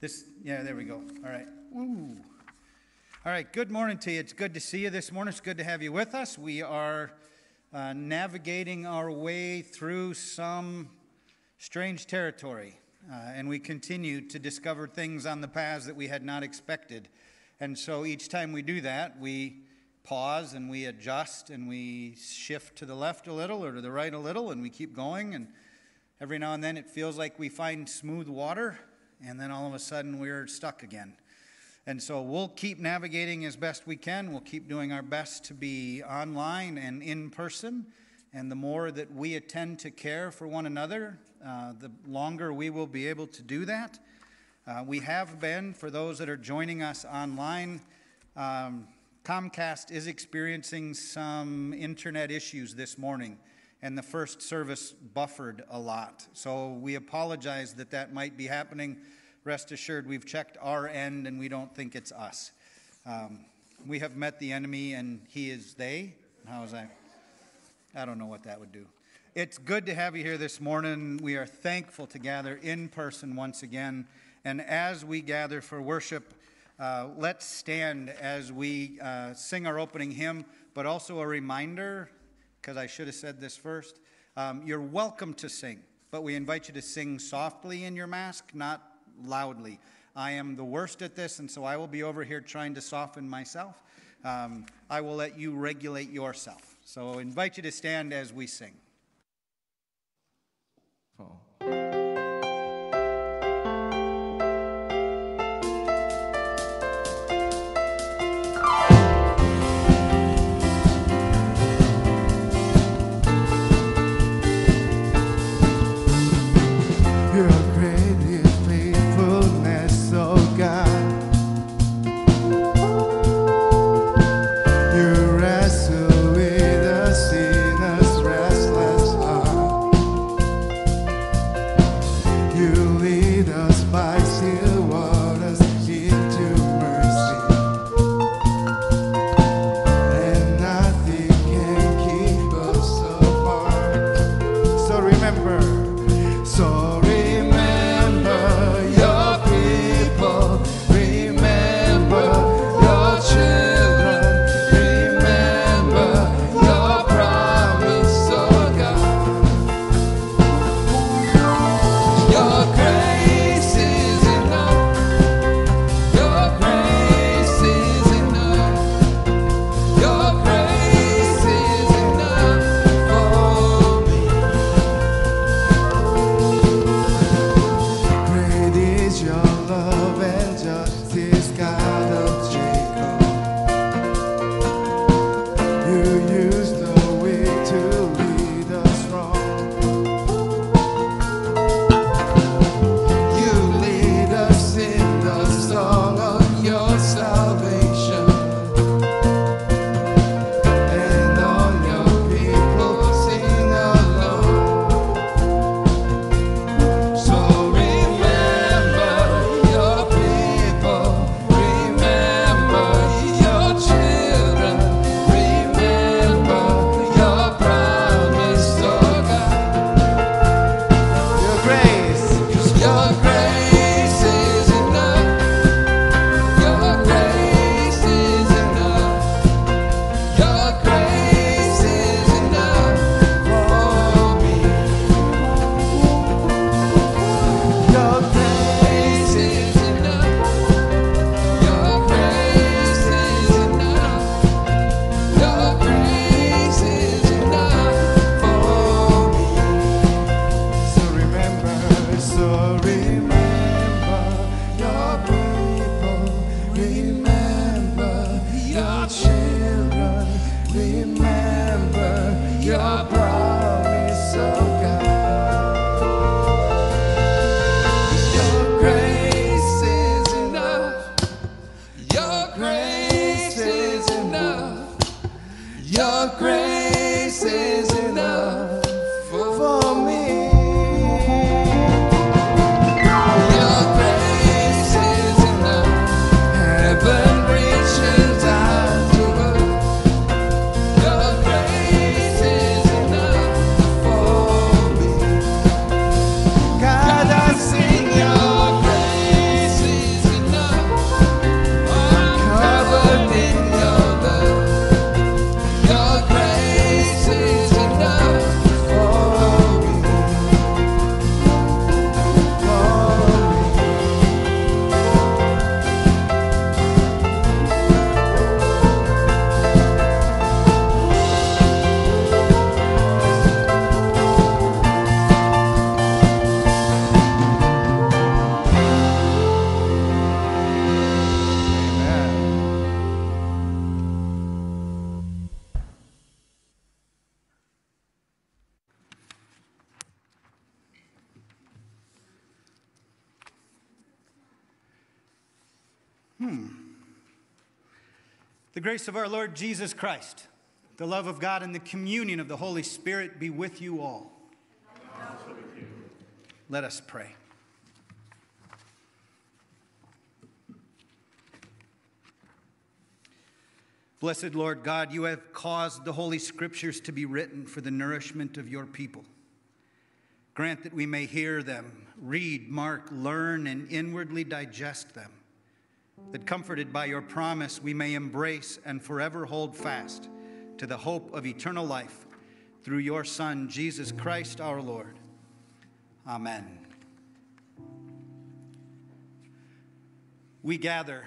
This, yeah, there we go. All right. Woo. All right. Good morning to you. It's good to see you this morning. It's good to have you with us. We are uh, navigating our way through some strange territory, uh, and we continue to discover things on the paths that we had not expected. And so each time we do that, we pause and we adjust and we shift to the left a little or to the right a little, and we keep going. And every now and then it feels like we find smooth water and then all of a sudden we're stuck again. And so we'll keep navigating as best we can. We'll keep doing our best to be online and in person. And the more that we attend to care for one another, uh, the longer we will be able to do that. Uh, we have been, for those that are joining us online, um, Comcast is experiencing some internet issues this morning and the first service buffered a lot. So we apologize that that might be happening. Rest assured, we've checked our end and we don't think it's us. Um, we have met the enemy and he is they. How is that? I don't know what that would do. It's good to have you here this morning. We are thankful to gather in person once again. And as we gather for worship, uh, let's stand as we uh, sing our opening hymn, but also a reminder because I should have said this first. Um, you're welcome to sing, but we invite you to sing softly in your mask, not loudly. I am the worst at this, and so I will be over here trying to soften myself. Um, I will let you regulate yourself. So I invite you to stand as we sing. Oh. Of our Lord Jesus Christ, the love of God, and the communion of the Holy Spirit be with you all. Let us pray. Blessed Lord God, you have caused the Holy Scriptures to be written for the nourishment of your people. Grant that we may hear them, read, mark, learn, and inwardly digest them. That comforted by your promise, we may embrace and forever hold fast to the hope of eternal life through your Son, Jesus Christ our Lord. Amen. We gather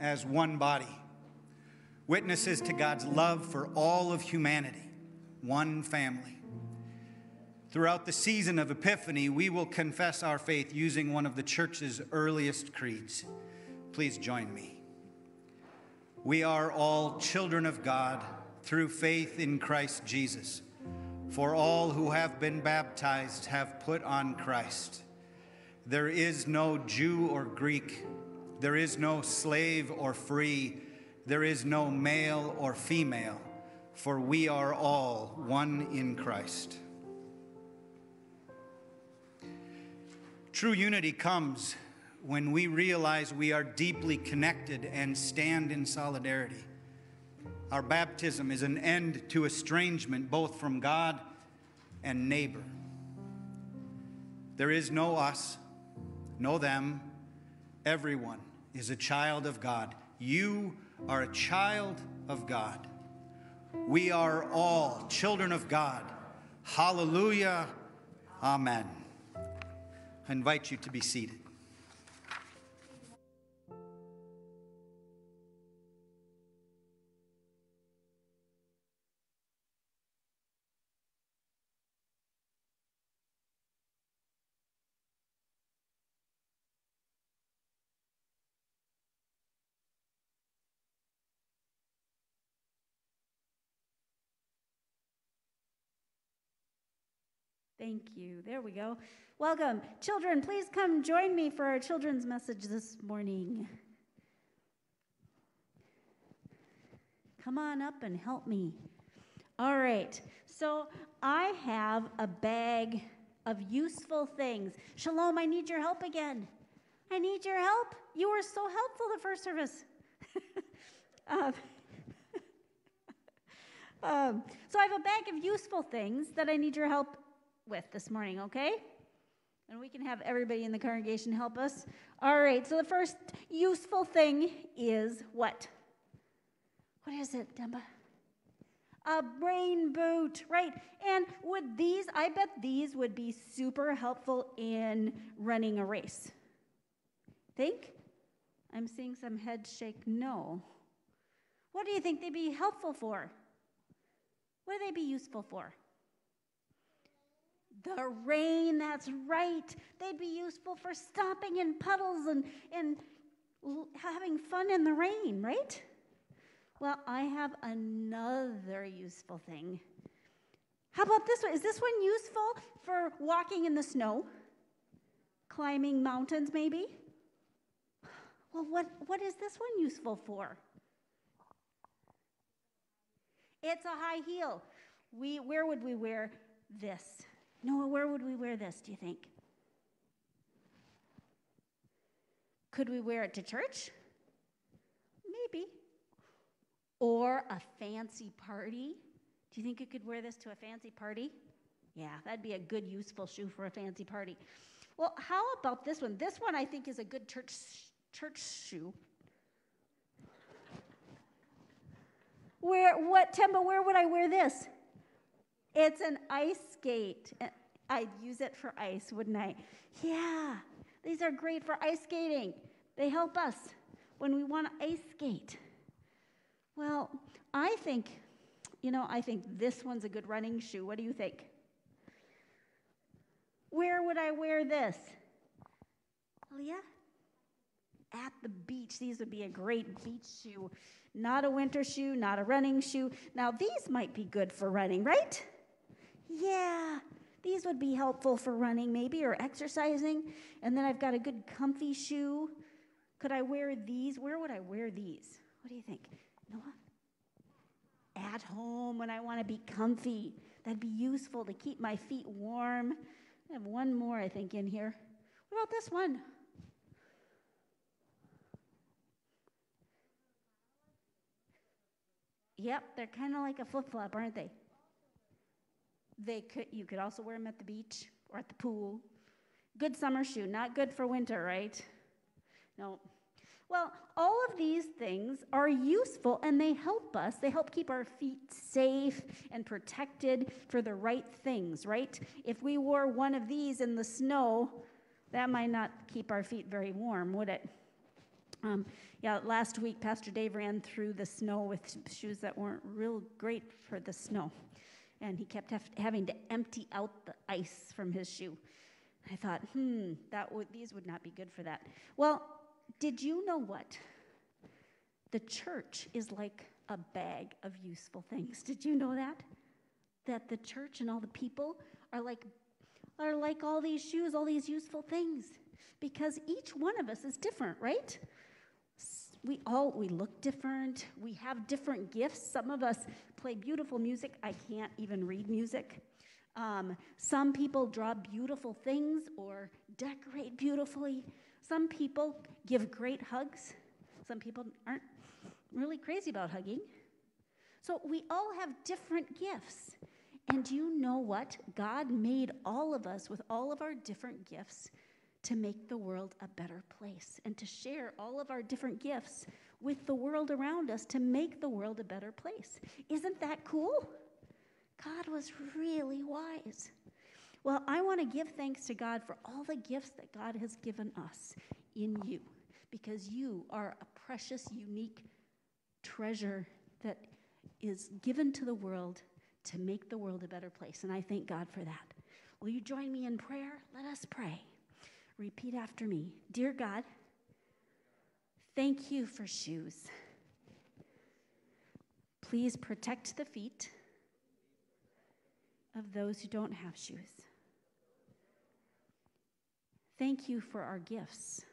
as one body witnesses to God's love for all of humanity, one family. Throughout the season of Epiphany, we will confess our faith using one of the church's earliest creeds. Please join me. We are all children of God through faith in Christ Jesus. For all who have been baptized have put on Christ. There is no Jew or Greek, there is no slave or free there is no male or female, for we are all one in Christ. True unity comes when we realize we are deeply connected and stand in solidarity. Our baptism is an end to estrangement both from God and neighbor. There is no us, no them. Everyone is a child of God. You are a child of God. We are all children of God. Hallelujah. Amen. I invite you to be seated. Thank you. There we go. Welcome. Children, please come join me for our children's message this morning. Come on up and help me. All right. So I have a bag of useful things. Shalom, I need your help again. I need your help. You were so helpful the first service. um, um, so I have a bag of useful things that I need your help with this morning, okay? And we can have everybody in the congregation help us. All right, so the first useful thing is what? What is it, Demba? A brain boot, right? And would these, I bet these would be super helpful in running a race. Think? I'm seeing some heads shake no. What do you think they'd be helpful for? What would they be useful for? The rain, that's right. They'd be useful for stopping in puddles and, and having fun in the rain, right? Well, I have another useful thing. How about this one? Is this one useful for walking in the snow? Climbing mountains, maybe? Well, what, what is this one useful for? It's a high heel. We, where would we wear this? Noah, where would we wear this, do you think? Could we wear it to church? Maybe. Or a fancy party? Do you think you could wear this to a fancy party? Yeah, that'd be a good, useful shoe for a fancy party. Well, how about this one? This one I think is a good church church shoe. Where what Temba, where would I wear this? It's an ice skate. I'd use it for ice, wouldn't I? Yeah, these are great for ice skating. They help us when we want to ice skate. Well, I think, you know, I think this one's a good running shoe. What do you think? Where would I wear this? Leah? At the beach. These would be a great beach shoe. Not a winter shoe, not a running shoe. Now, these might be good for running, right? Yeah, these would be helpful for running maybe or exercising. And then I've got a good comfy shoe. Could I wear these? Where would I wear these? What do you think? Noah? At home when I want to be comfy. That'd be useful to keep my feet warm. I have one more, I think, in here. What about this one? Yep, they're kind of like a flip flop, aren't they? They could. You could also wear them at the beach or at the pool. Good summer shoe, not good for winter, right? No. Well, all of these things are useful and they help us. They help keep our feet safe and protected for the right things, right? If we wore one of these in the snow, that might not keep our feet very warm, would it? Um, yeah, last week Pastor Dave ran through the snow with shoes that weren't real great for the snow. And he kept having to empty out the ice from his shoe. I thought, hmm, that these would not be good for that. Well, did you know what? The church is like a bag of useful things. Did you know that? That the church and all the people are like are like all these shoes, all these useful things. Because each one of us is different, right? We all we look different. We have different gifts. Some of us play beautiful music. I can't even read music. Um, some people draw beautiful things or decorate beautifully. Some people give great hugs. Some people aren't really crazy about hugging. So we all have different gifts. And you know what? God made all of us with all of our different gifts to make the world a better place and to share all of our different gifts with the world around us to make the world a better place. Isn't that cool? God was really wise. Well, I want to give thanks to God for all the gifts that God has given us in you because you are a precious, unique treasure that is given to the world to make the world a better place. And I thank God for that. Will you join me in prayer? Let us pray. Repeat after me Dear God, thank you for shoes. Please protect the feet of those who don't have shoes. Thank you for our gifts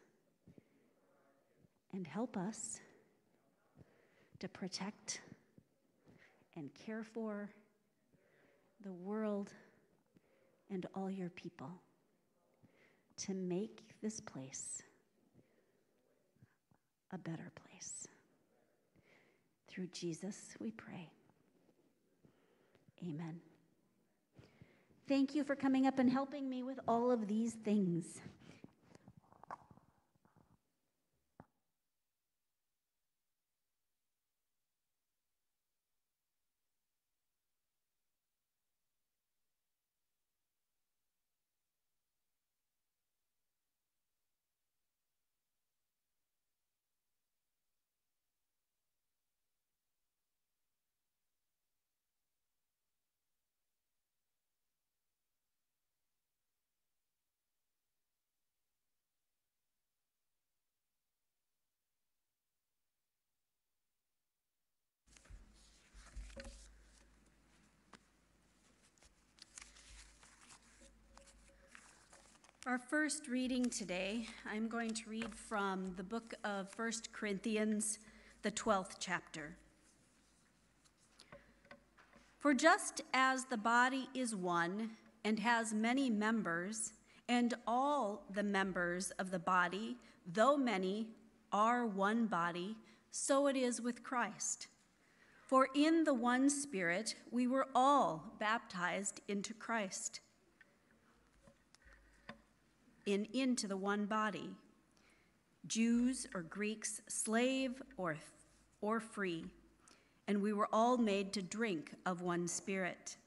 and help us to protect and care for the world and all your people to make this place a better place. Through Jesus, we pray. Amen. Thank you for coming up and helping me with all of these things. Our first reading today, I'm going to read from the book of 1 Corinthians, the 12th chapter. For just as the body is one and has many members, and all the members of the body, though many, are one body, so it is with Christ. For in the one Spirit we were all baptized into Christ in into the one body, Jews or Greeks, slave or, or free, and we were all made to drink of one spirit.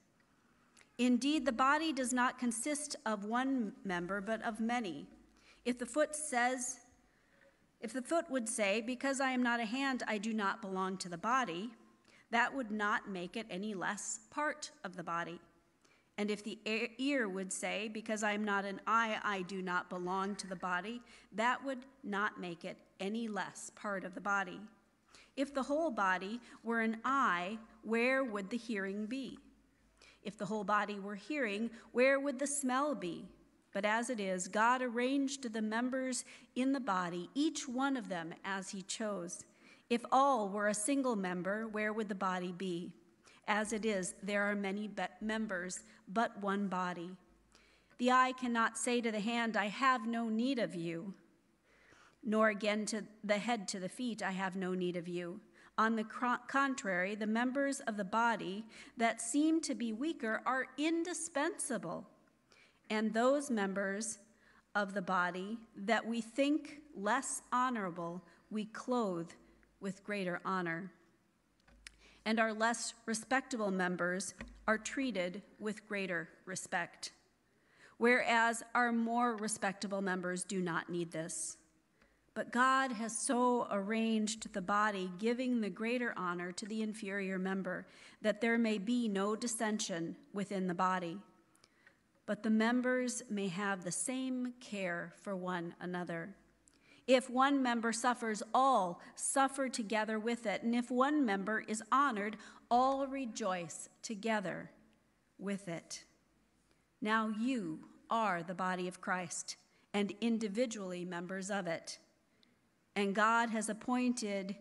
Indeed, the body does not consist of one member, but of many. If the foot says, if the foot would say, Because I am not a hand, I do not belong to the body, that would not make it any less part of the body. And if the ear would say, Because I am not an eye, I do not belong to the body, that would not make it any less part of the body. If the whole body were an eye, where would the hearing be? If the whole body were hearing, where would the smell be? But as it is, God arranged the members in the body, each one of them as he chose. If all were a single member, where would the body be? As it is, there are many be- members, but one body. The eye cannot say to the hand, I have no need of you, nor again to the head to the feet, I have no need of you. On the contrary, the members of the body that seem to be weaker are indispensable and those members of the body that we think less honorable, we clothe with greater honor. And our less respectable members are treated with greater respect, whereas our more respectable members do not need this. But God has so arranged the body, giving the greater honor to the inferior member, that there may be no dissension within the body but the members may have the same care for one another. If one member suffers, all suffer together with it. And if one member is honored, all rejoice together with it. Now you are the body of Christ and individually members of it. And God has appointed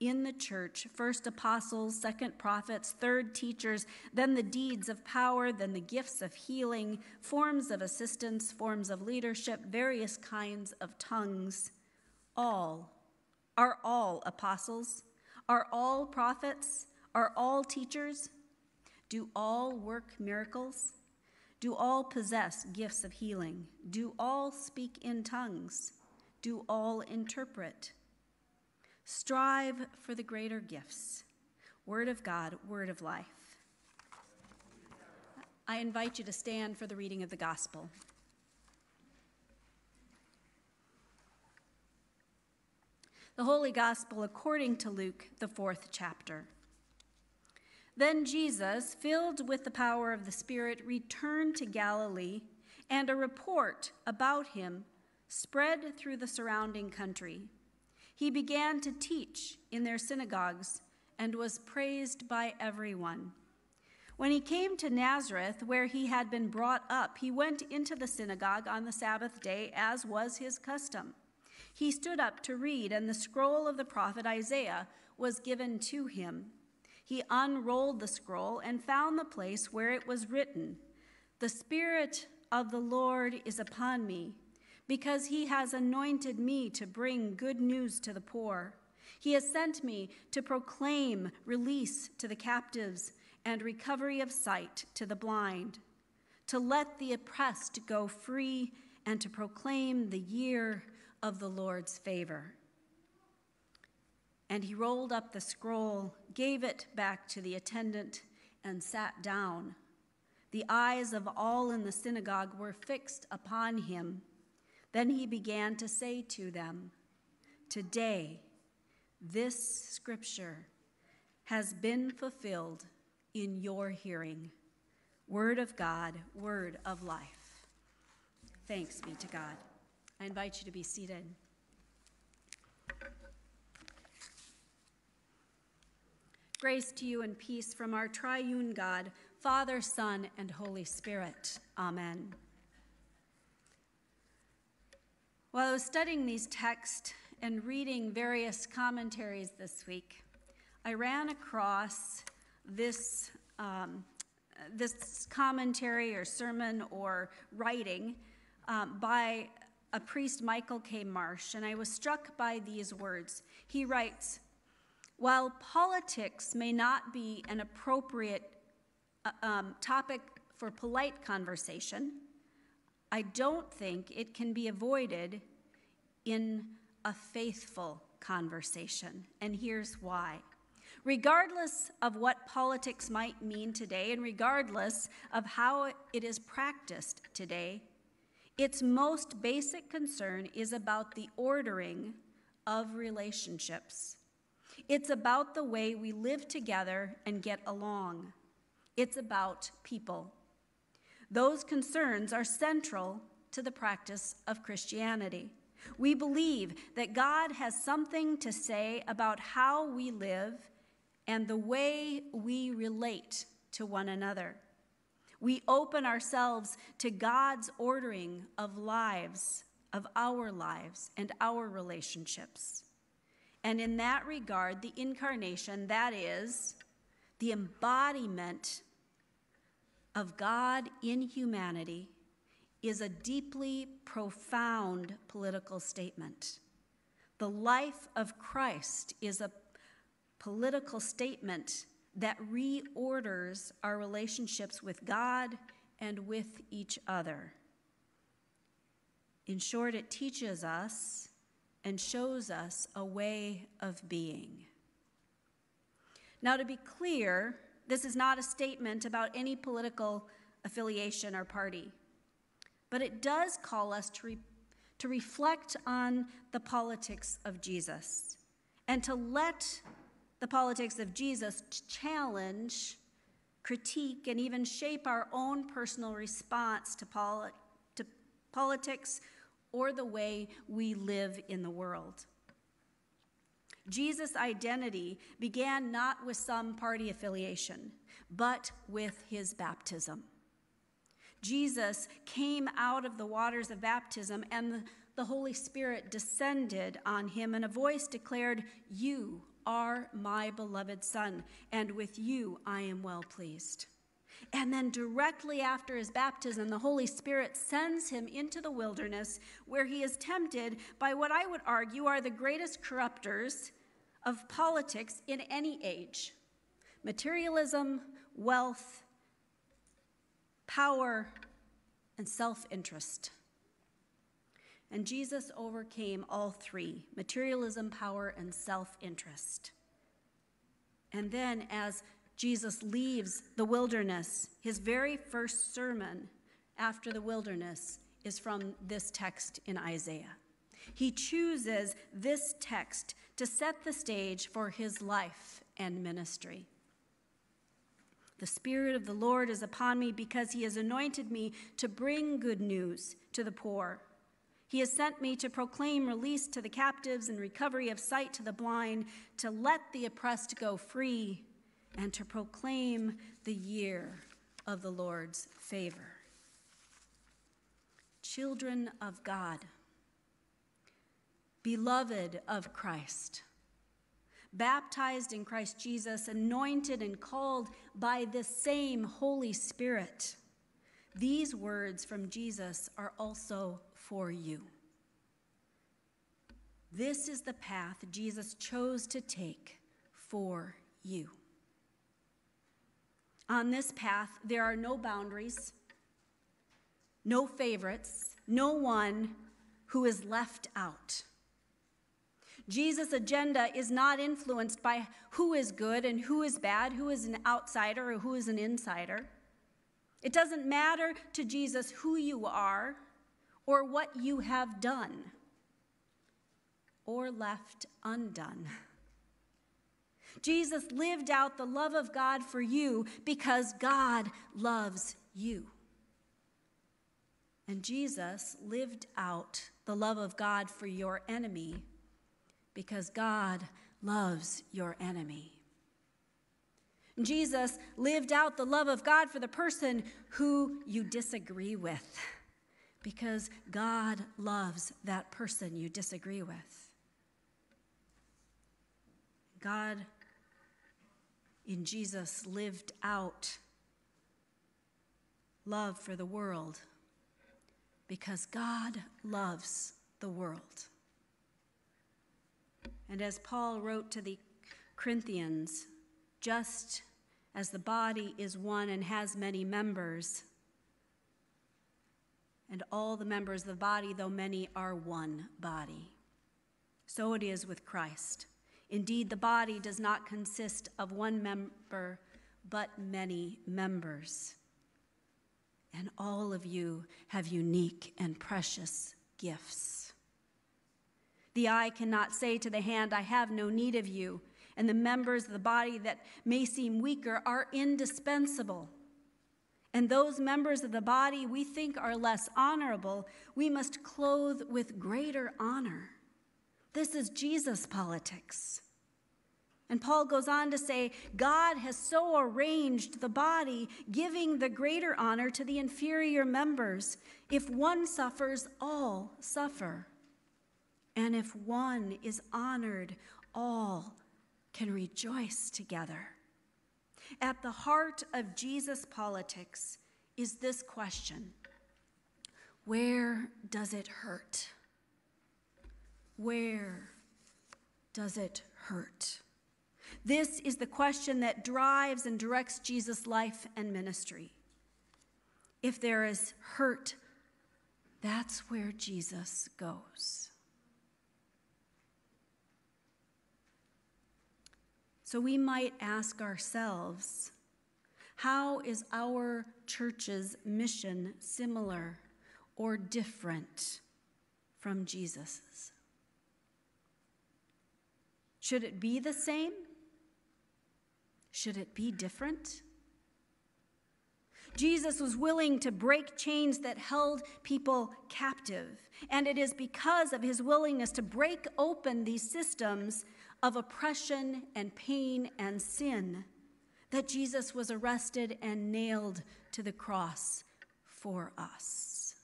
in the church first apostles, second prophets, third teachers, then the deeds of power, then the gifts of healing, forms of assistance, forms of leadership, various kinds of tongues. All are all apostles? Are all prophets? Are all teachers? Do all work miracles? Do all possess gifts of healing? Do all speak in tongues? Do all interpret? Strive for the greater gifts. Word of God, word of life. I invite you to stand for the reading of the gospel. The Holy Gospel according to Luke, the fourth chapter. Then Jesus, filled with the power of the Spirit, returned to Galilee, and a report about him spread through the surrounding country. He began to teach in their synagogues and was praised by everyone. When he came to Nazareth, where he had been brought up, he went into the synagogue on the Sabbath day, as was his custom. He stood up to read, and the scroll of the prophet Isaiah was given to him. He unrolled the scroll and found the place where it was written The Spirit of the Lord is upon me because he has anointed me to bring good news to the poor. He has sent me to proclaim release to the captives and recovery of sight to the blind, to let the oppressed go free, and to proclaim the year of the Lord's favor. And he rolled up the scroll, gave it back to the attendant, and sat down. The eyes of all in the synagogue were fixed upon him. Then he began to say to them, Today, this scripture has been fulfilled in your hearing. Word of God, word of life. Thanks be to God. I invite you to be seated. Grace to you and peace from our triune God, Father, Son, and Holy Spirit. Amen. While I was studying these texts and reading various commentaries this week, I ran across this, um, this commentary or sermon or writing um, by a priest, Michael K. Marsh, and I was struck by these words. He writes, While politics may not be an appropriate uh, um, topic for polite conversation, I don't think it can be avoided in a faithful conversation. And here's why. Regardless of what politics might mean today, and regardless of how it is practiced today, its most basic concern is about the ordering of relationships. It's about the way we live together and get along. It's about people. Those concerns are central to the practice of Christianity. We believe that God has something to say about how we live and the way we relate to one another. We open ourselves to God's ordering of lives, of our lives, and our relationships. And in that regard, the incarnation, that is, the embodiment of God in humanity, is a deeply profound political statement. The life of Christ is a political statement that reorders our relationships with God and with each other. In short, it teaches us and shows us a way of being. Now, to be clear, this is not a statement about any political affiliation or party, but it does call us to, re- to reflect on the politics of Jesus and to let the politics of Jesus challenge, critique, and even shape our own personal response to, poli- to politics or the way we live in the world. Jesus' identity began not with some party affiliation, but with his baptism. Jesus came out of the waters of baptism, and the Holy Spirit descended on him, and a voice declared, You are my beloved Son, and with you I am well pleased. And then, directly after his baptism, the Holy Spirit sends him into the wilderness where he is tempted by what I would argue are the greatest corruptors of politics in any age materialism, wealth, power, and self interest. And Jesus overcame all three materialism, power, and self interest. And then, as Jesus leaves the wilderness, his very first sermon after the wilderness is from this text in Isaiah. He chooses this text to set the stage for his life and ministry. The Spirit of the Lord is upon me because he has anointed me to bring good news to the poor. He has sent me to proclaim release to the captives and recovery of sight to the blind, to let the oppressed go free and to proclaim the year of the Lord's favor. Children of God, beloved of Christ, baptized in Christ Jesus, anointed and called by the same Holy Spirit. These words from Jesus are also for you. This is the path Jesus chose to take for you. On this path, there are no boundaries, no favorites, no one who is left out. Jesus' agenda is not influenced by who is good and who is bad, who is an outsider or who is an insider. It doesn't matter to Jesus who you are or what you have done or left undone. Jesus lived out the love of God for you because God loves you. And Jesus lived out the love of God for your enemy because God loves your enemy. Jesus lived out the love of God for the person who you disagree with because God loves that person you disagree with. God in Jesus lived out love for the world because God loves the world. And as Paul wrote to the Corinthians, just as the body is one and has many members, and all the members of the body, though many, are one body. So it is with Christ. Indeed, the body does not consist of one member, but many members. And all of you have unique and precious gifts. The eye cannot say to the hand, I have no need of you, and the members of the body that may seem weaker are indispensable. And those members of the body we think are less honorable, we must clothe with greater honor. This is Jesus' politics. And Paul goes on to say, God has so arranged the body, giving the greater honor to the inferior members. If one suffers, all suffer. And if one is honored, all can rejoice together. At the heart of Jesus' politics is this question Where does it hurt? Where does it hurt? This is the question that drives and directs Jesus' life and ministry. If there is hurt, that's where Jesus goes. So we might ask ourselves how is our church's mission similar or different from Jesus's? Should it be the same? Should it be different? Jesus was willing to break chains that held people captive. And it is because of his willingness to break open these systems of oppression and pain and sin that Jesus was arrested and nailed to the cross for us.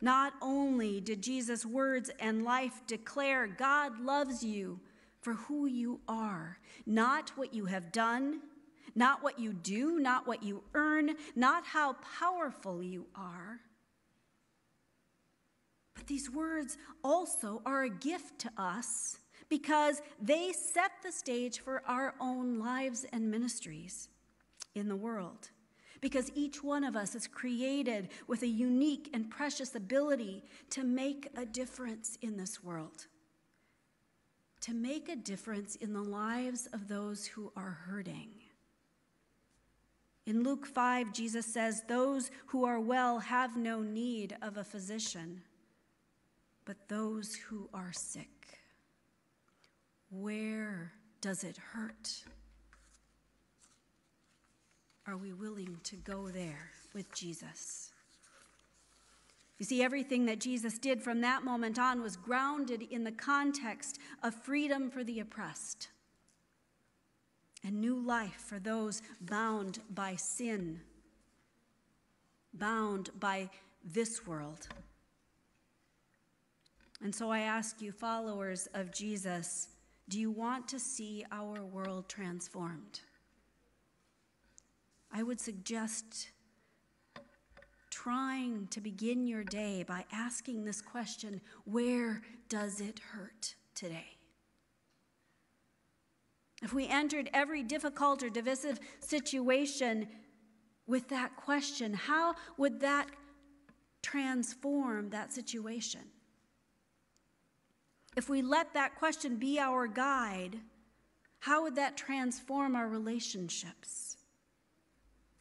Not only did Jesus' words and life declare God loves you for who you are, not what you have done, not what you do, not what you earn, not how powerful you are. But these words also are a gift to us because they set the stage for our own lives and ministries in the world. Because each one of us is created with a unique and precious ability to make a difference in this world, to make a difference in the lives of those who are hurting. In Luke 5, Jesus says, Those who are well have no need of a physician, but those who are sick. Where does it hurt? Are we willing to go there with Jesus? You see, everything that Jesus did from that moment on was grounded in the context of freedom for the oppressed and new life for those bound by sin, bound by this world. And so I ask you, followers of Jesus, do you want to see our world transformed? I would suggest trying to begin your day by asking this question Where does it hurt today? If we entered every difficult or divisive situation with that question, how would that transform that situation? If we let that question be our guide, how would that transform our relationships?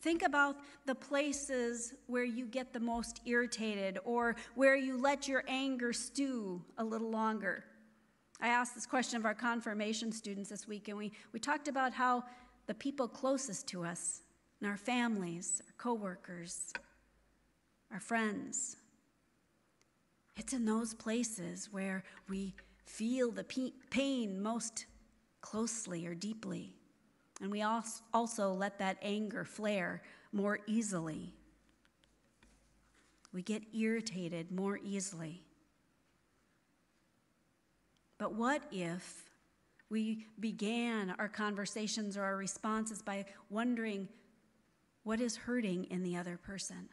Think about the places where you get the most irritated or where you let your anger stew a little longer. I asked this question of our confirmation students this week, and we, we talked about how the people closest to us, and our families, our coworkers, our friends, it's in those places where we feel the pain most closely or deeply. And we also let that anger flare more easily. We get irritated more easily. But what if we began our conversations or our responses by wondering what is hurting in the other person?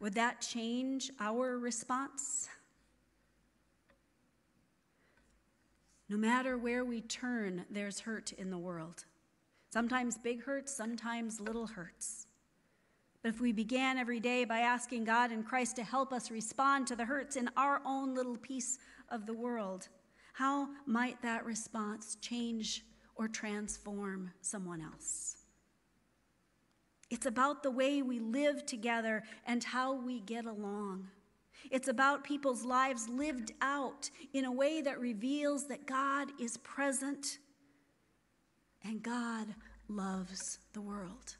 Would that change our response? No matter where we turn, there's hurt in the world. Sometimes big hurts, sometimes little hurts. But if we began every day by asking God and Christ to help us respond to the hurts in our own little piece of the world, how might that response change or transform someone else? It's about the way we live together and how we get along. It's about people's lives lived out in a way that reveals that God is present and God loves the world.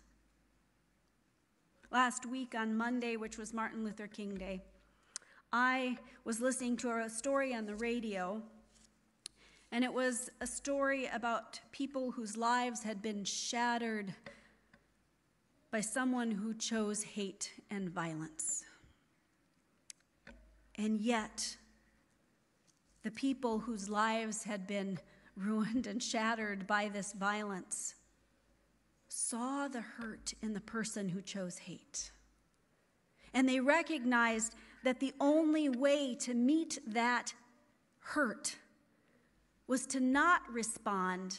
Last week on Monday, which was Martin Luther King Day, I was listening to a story on the radio And it was a story about people whose lives had been shattered by someone who chose hate and violence. And yet, the people whose lives had been ruined and shattered by this violence saw the hurt in the person who chose hate. And they recognized that the only way to meet that hurt was to not respond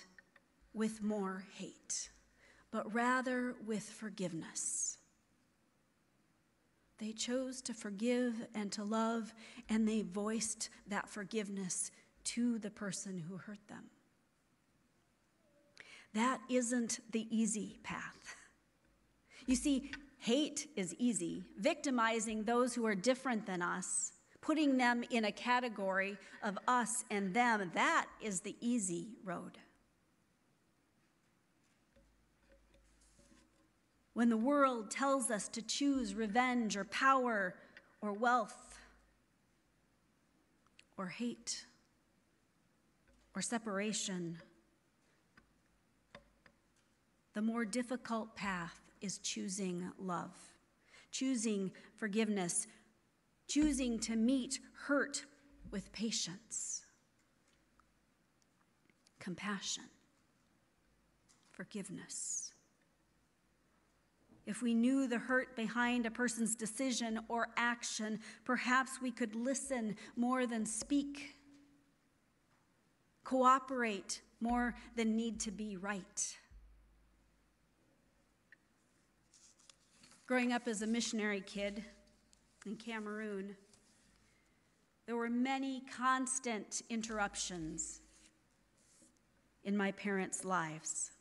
with more hate, but rather with forgiveness. They chose to forgive and to love, and they voiced that forgiveness to the person who hurt them. That isn't the easy path. You see, hate is easy, victimizing those who are different than us putting them in a category of us and them, that is the easy road. When the world tells us to choose revenge or power or wealth or hate or separation, the more difficult path is choosing love, choosing forgiveness, choosing to meet hurt with patience, compassion, forgiveness. If we knew the hurt behind a person's decision or action, perhaps we could listen more than speak, cooperate more than need to be right. Growing up as a missionary kid, in Cameroon, there were many constant interruptions in my parents' lives.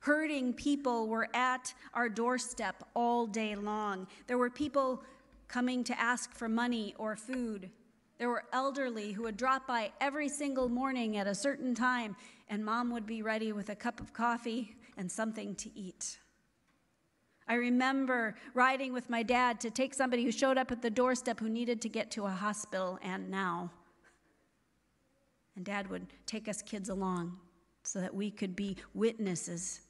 Hurting people were at our doorstep all day long. There were people coming to ask for money or food. There were elderly who would drop by every single morning at a certain time, and mom would be ready with a cup of coffee and something to eat. I remember riding with my dad to take somebody who showed up at the doorstep who needed to get to a hospital, and now. And dad would take us kids along so that we could be witnesses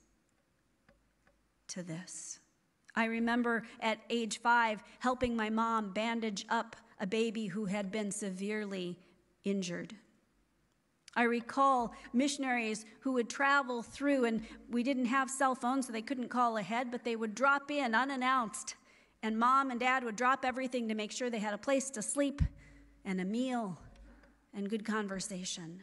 to this. I remember at age five helping my mom bandage up a baby who had been severely injured. I recall missionaries who would travel through, and we didn't have cell phones, so they couldn't call ahead, but they would drop in unannounced. And mom and dad would drop everything to make sure they had a place to sleep and a meal and good conversation.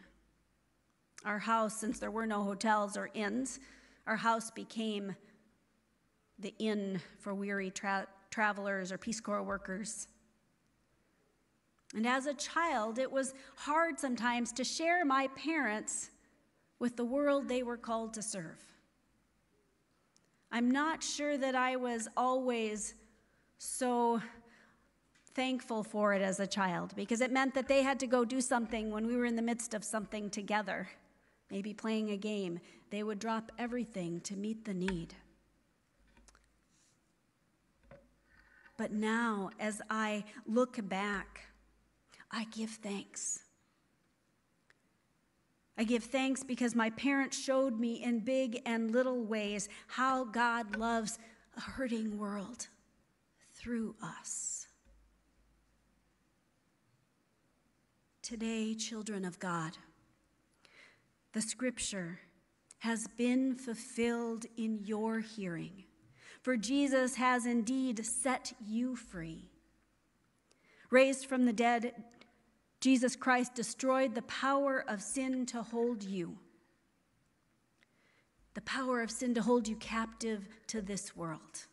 Our house, since there were no hotels or inns, our house became the inn for weary tra- travelers or Peace Corps workers. And as a child, it was hard sometimes to share my parents with the world they were called to serve. I'm not sure that I was always so thankful for it as a child because it meant that they had to go do something when we were in the midst of something together, maybe playing a game. They would drop everything to meet the need. But now, as I look back, I give thanks. I give thanks because my parents showed me in big and little ways how God loves a hurting world through us. Today, children of God, the scripture has been fulfilled in your hearing, for Jesus has indeed set you free. Raised from the dead, Jesus Christ destroyed the power of sin to hold you, the power of sin to hold you captive to this world.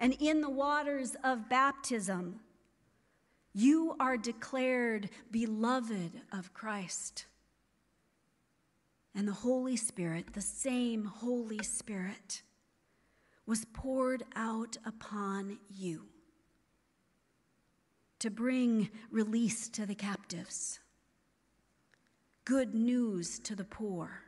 And in the waters of baptism, you are declared beloved of Christ. And the Holy Spirit, the same Holy Spirit, was poured out upon you to bring release to the captives, good news to the poor,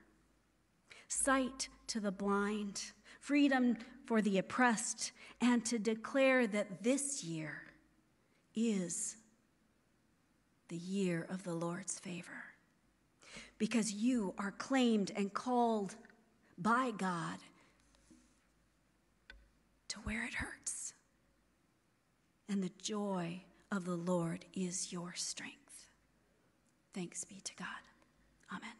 sight to the blind, freedom for the oppressed, and to declare that this year is the year of the Lord's favor. Because you are claimed and called by God to where it hurts. And the joy of the Lord is your strength. Thanks be to God. Amen.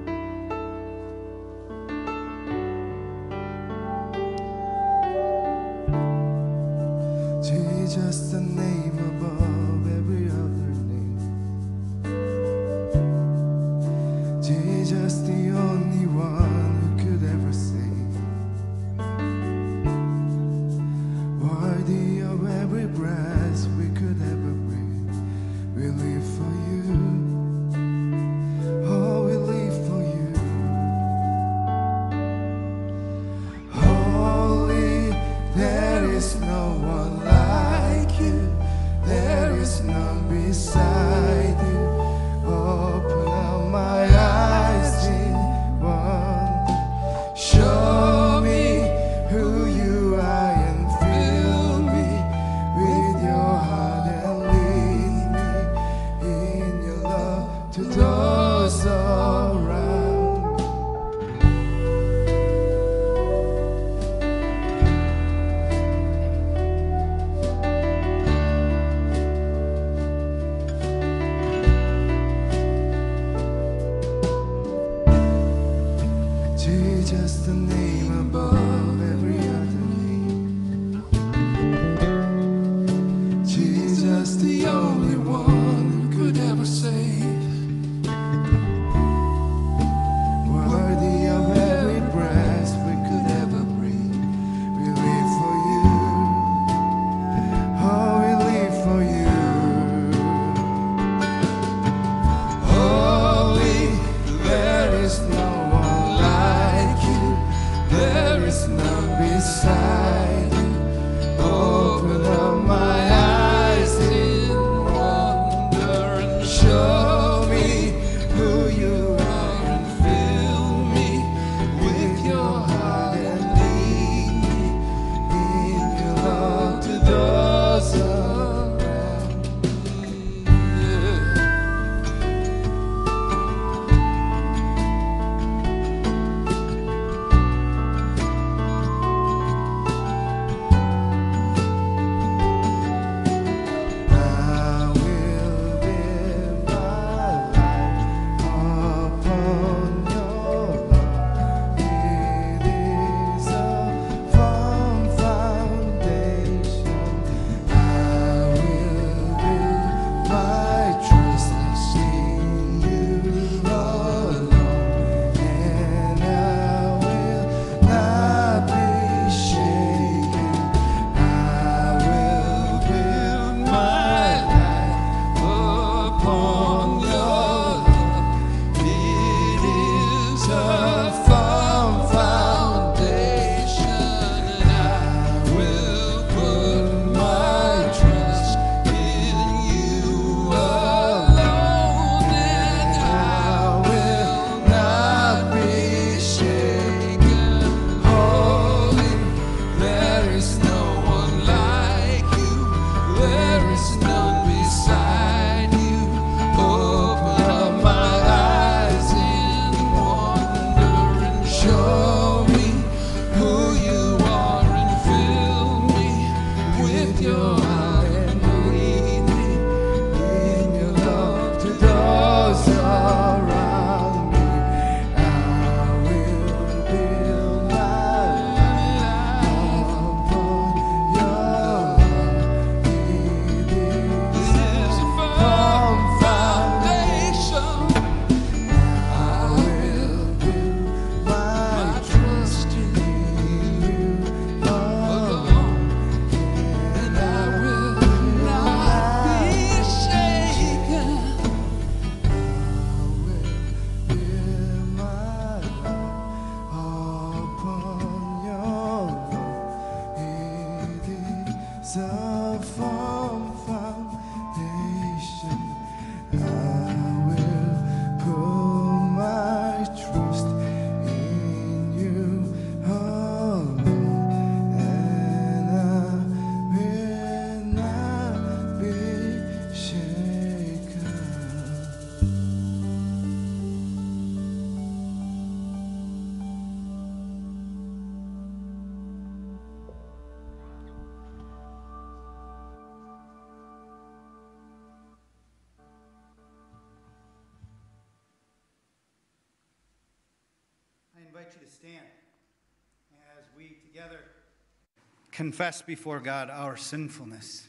Confess before God our sinfulness.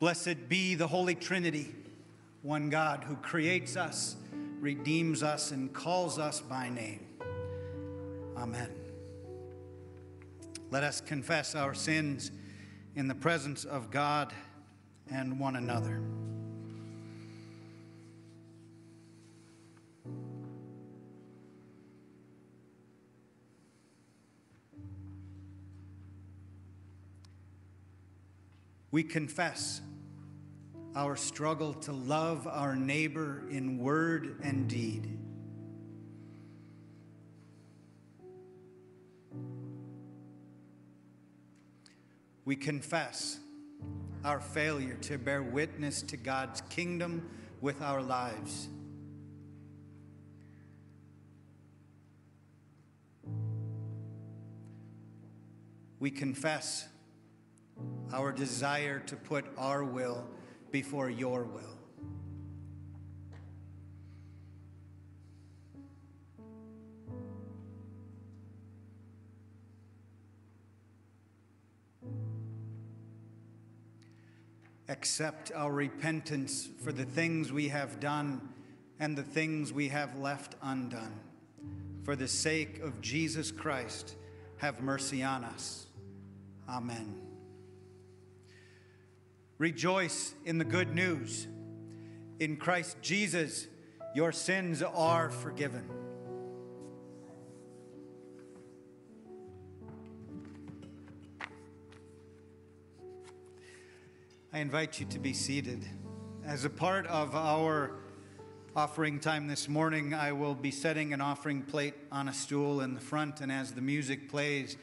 Blessed be the Holy Trinity, one God who creates us, redeems us, and calls us by name. Amen. Let us confess our sins in the presence of God and one another. We confess our struggle to love our neighbor in word and deed. We confess our failure to bear witness to God's kingdom with our lives. We confess our desire to put our will before your will. Accept our repentance for the things we have done and the things we have left undone. For the sake of Jesus Christ, have mercy on us. Amen. Rejoice in the good news. In Christ Jesus, your sins are forgiven. I invite you to be seated. As a part of our offering time this morning, I will be setting an offering plate on a stool in the front, and as the music plays,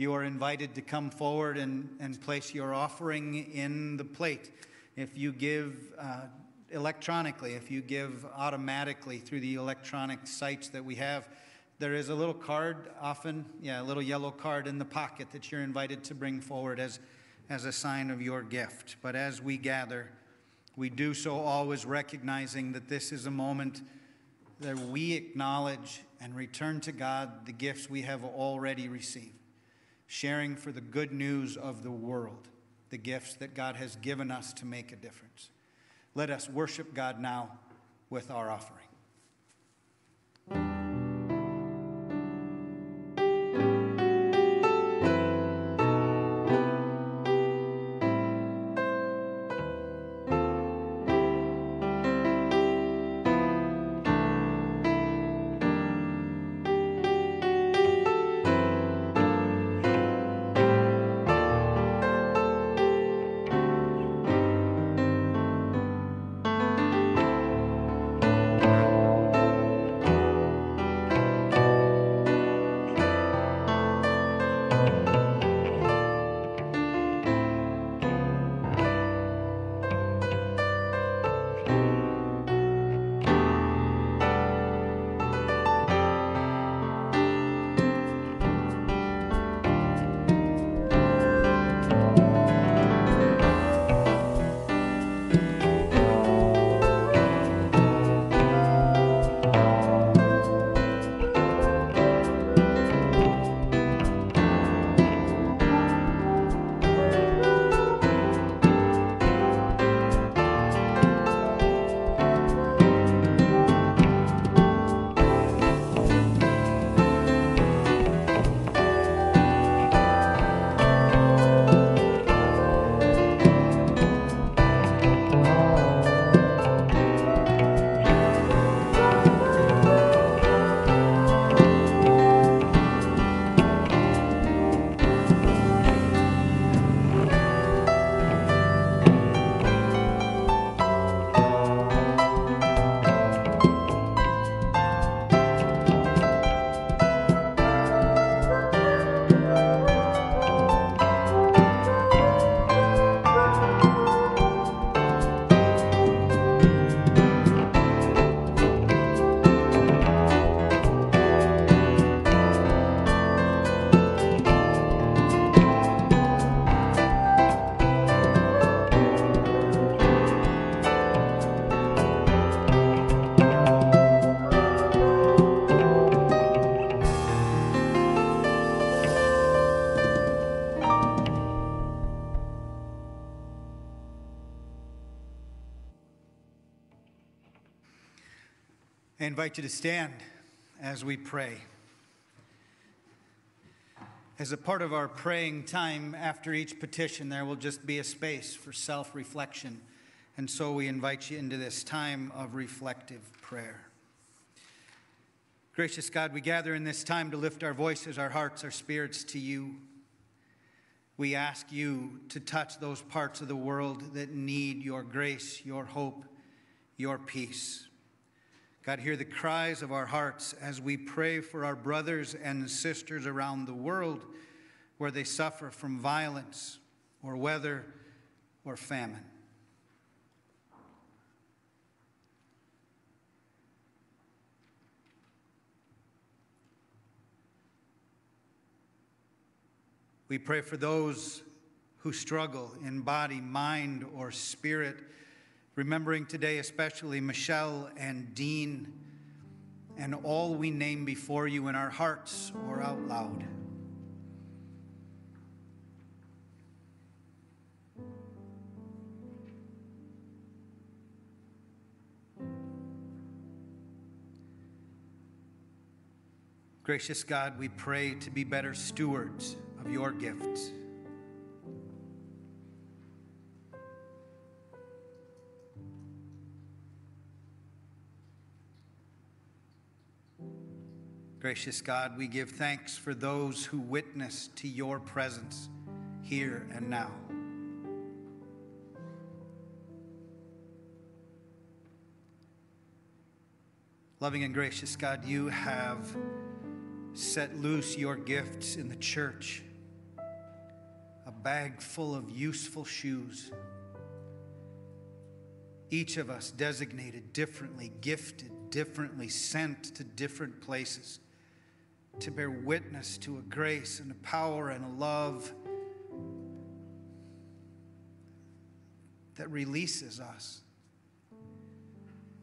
you are invited to come forward and, and place your offering in the plate. If you give uh, electronically, if you give automatically through the electronic sites that we have, there is a little card, often, yeah, a little yellow card in the pocket that you're invited to bring forward as, as a sign of your gift. But as we gather, we do so always recognizing that this is a moment that we acknowledge and return to God the gifts we have already received sharing for the good news of the world, the gifts that God has given us to make a difference. Let us worship God now with our offering. Invite you to stand as we pray. As a part of our praying time after each petition, there will just be a space for self reflection. And so we invite you into this time of reflective prayer. Gracious God, we gather in this time to lift our voices, our hearts, our spirits to you. We ask you to touch those parts of the world that need your grace, your hope, your peace. God, hear the cries of our hearts as we pray for our brothers and sisters around the world where they suffer from violence or weather or famine. We pray for those who struggle in body, mind, or spirit remembering today especially Michelle and Dean and all we name before you in our hearts or out loud. Gracious God, we pray to be better stewards of your gifts. Gracious God, we give thanks for those who witness to your presence here and now. Loving and gracious God, you have set loose your gifts in the church a bag full of useful shoes. Each of us designated differently, gifted differently, sent to different places to bear witness to a grace and a power and a love that releases us.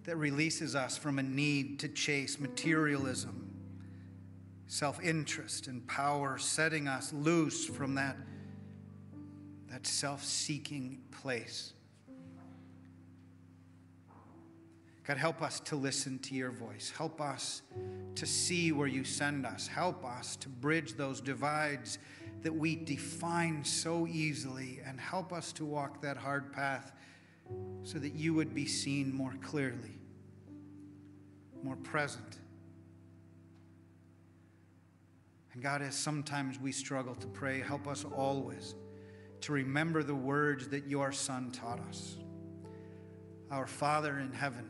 That releases us from a need to chase materialism, self interest, and power, setting us loose from that, that self seeking place. God, help us to listen to your voice. Help us to see where you send us. Help us to bridge those divides that we define so easily and help us to walk that hard path so that you would be seen more clearly, more present. And God, as sometimes we struggle to pray, help us always to remember the words that your Son taught us. Our Father in heaven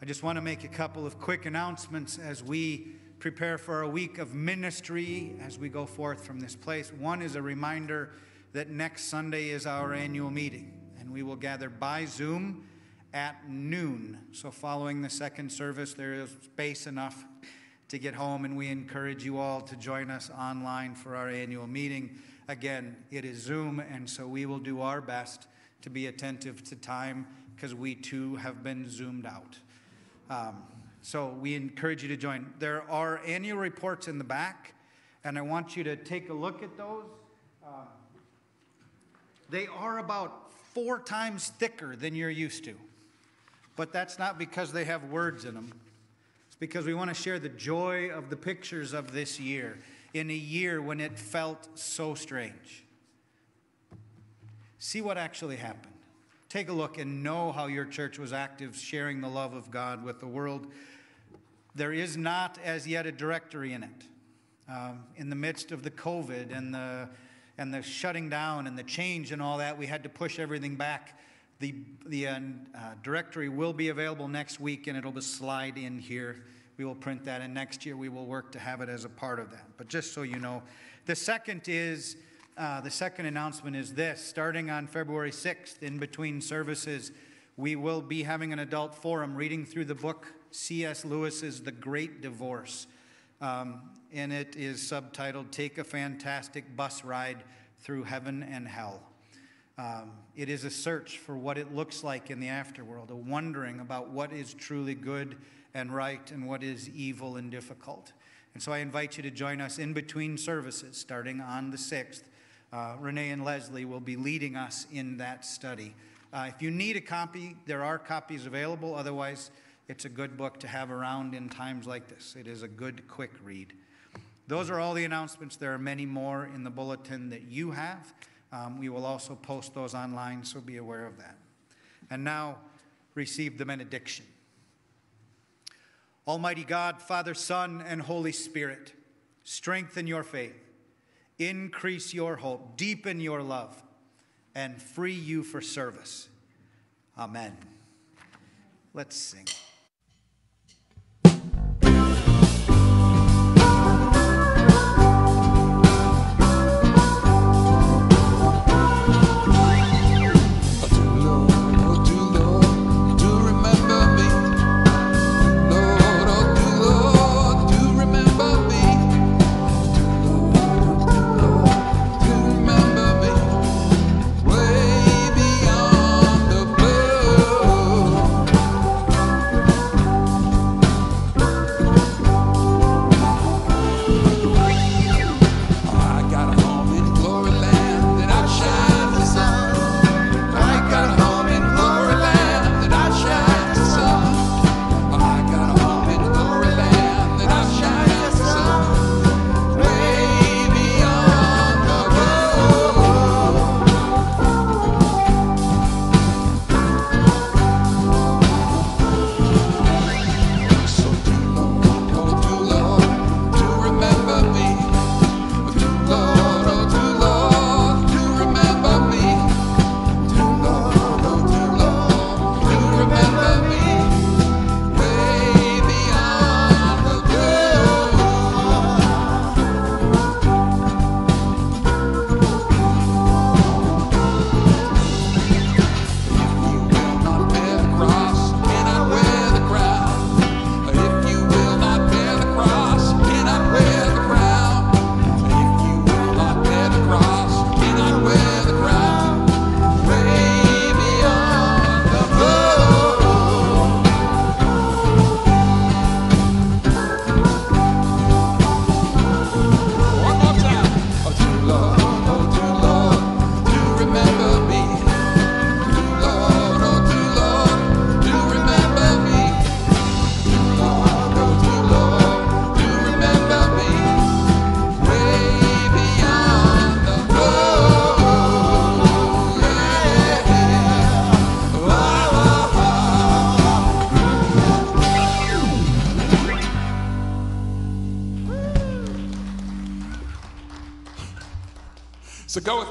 I just want to make a couple of quick announcements as we prepare for a week of ministry as we go forth from this place. One is a reminder that next Sunday is our annual meeting, and we will gather by Zoom at noon. So, following the second service, there is space enough to get home, and we encourage you all to join us online for our annual meeting. Again, it is Zoom, and so we will do our best to be attentive to time because we too have been zoomed out. Um, so we encourage you to join. There are annual reports in the back, and I want you to take a look at those. Uh, they are about four times thicker than you're used to, but that's not because they have words in them. It's because we want to share the joy of the pictures of this year in a year when it felt so strange. See what actually happened take a look and know how your church was active sharing the love of God with the world. There is not as yet a directory in it. Um, in the midst of the COVID and the, and the shutting down and the change and all that, we had to push everything back. The, the uh, uh, directory will be available next week and it'll just slide in here. We will print that, and next year we will work to have it as a part of that. But just so you know, the second is uh, the second announcement is this starting on February 6th, in between services, we will be having an adult forum reading through the book C.S. Lewis's The Great Divorce. Um, and it is subtitled Take a Fantastic Bus Ride Through Heaven and Hell. Um, it is a search for what it looks like in the afterworld, a wondering about what is truly good and right and what is evil and difficult. And so I invite you to join us in between services starting on the 6th. Uh, Renee and Leslie will be leading us in that study. Uh, if you need a copy, there are copies available. Otherwise, it's a good book to have around in times like this. It is a good, quick read. Those are all the announcements. There are many more in the bulletin that you have. Um, we will also post those online, so be aware of that. And now, receive the benediction. Almighty God, Father, Son, and Holy Spirit, strengthen your faith, increase your hope, deepen your love, and free you for service. Amen. Let's sing.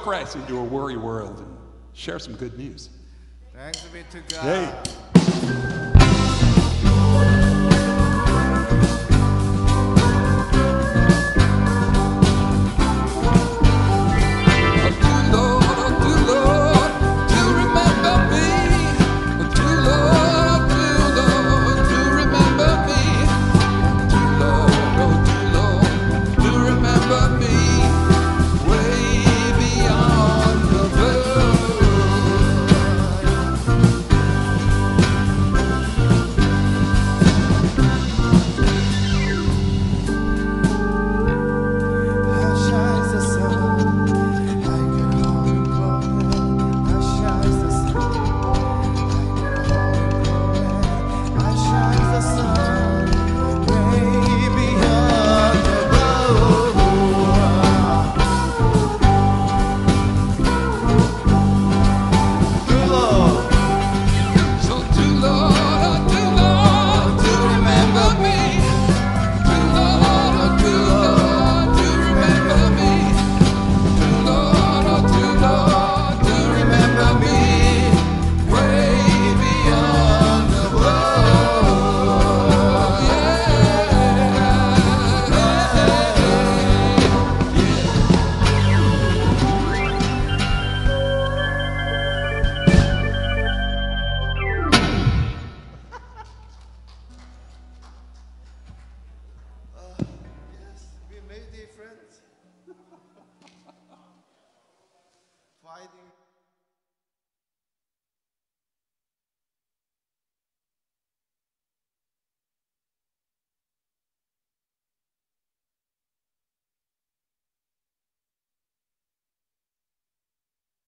Christ into a worry world and share some good news. Thanks be to God. Hey.